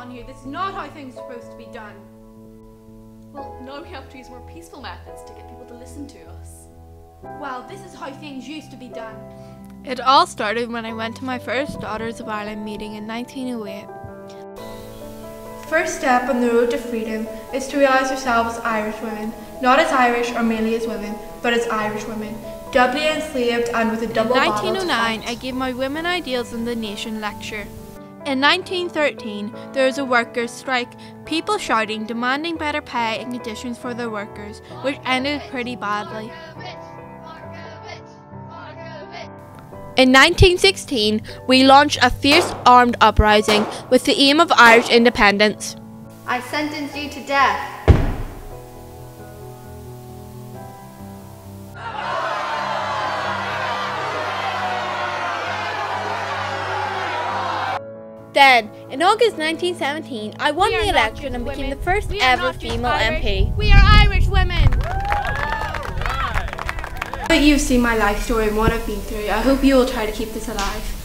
on here. This is not how things are supposed to be done. Well, now we have to use more peaceful methods to get people to listen to us. Well, this is how things used to be done. It all started when I went to my first Daughters of Ireland meeting in 1908. First step on the road to freedom is to realise ourselves as Irish women, not as Irish or merely as women, but as Irish women, doubly enslaved and with a In double battle to 1909. I gave my Women Ideals in the Nation lecture. In 1913, there was a workers' strike, people shouting, demanding better pay and conditions for their workers, which ended pretty badly. In 1916, we launched a fierce armed uprising with the aim of Irish independence. I sentence you to death. Then, in August 1917, I won the election just and became women. the first ever female Irish. MP. We are Irish women! Now that you've seen my life story and what I've been through, I hope you will try to keep this alive.